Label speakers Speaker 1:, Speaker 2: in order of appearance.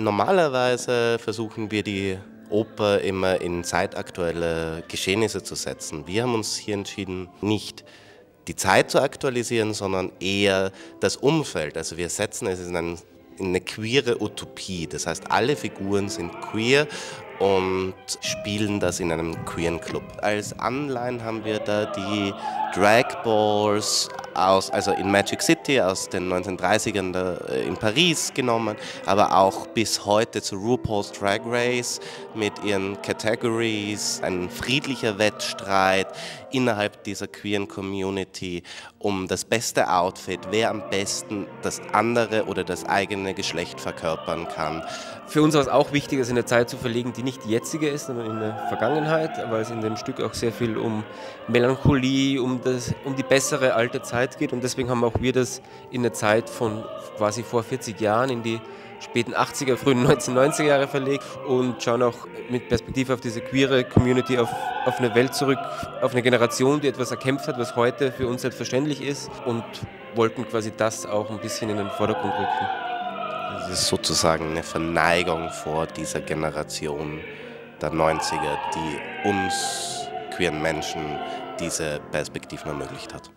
Speaker 1: Normalerweise versuchen wir die Oper immer in zeitaktuelle Geschehnisse zu setzen. Wir haben uns hier entschieden, nicht die Zeit zu aktualisieren, sondern eher das Umfeld. Also wir setzen es in, einen, in eine queere Utopie. Das heißt, alle Figuren sind queer und spielen das in einem queeren Club. Als Anleihen haben wir da die Drag Balls aus, also in Magic City aus den 1930ern äh, in Paris genommen, aber auch bis heute zu RuPaul's Drag Race mit ihren Categories, ein friedlicher Wettstreit innerhalb dieser queeren Community um das beste Outfit, wer am besten das andere oder das eigene Geschlecht verkörpern kann.
Speaker 2: Für uns war es auch wichtig, das in eine Zeit zu verlegen, die nicht die jetzige ist, sondern in der Vergangenheit, weil es in dem Stück auch sehr viel um Melancholie, um, das, um die bessere alte Zeit geht. Und deswegen haben auch wir das in eine Zeit von quasi vor 40 Jahren in die späten 80er, frühen 1990er Jahre verlegt und schauen auch mit Perspektive auf diese queere Community, auf, auf eine Welt zurück, auf eine Generation, die etwas erkämpft hat, was heute für uns selbstverständlich ist und wollten quasi das auch ein bisschen in den Vordergrund rücken.
Speaker 1: Das ist sozusagen eine Verneigung vor dieser Generation der 90er, die uns queeren Menschen diese Perspektiven ermöglicht hat.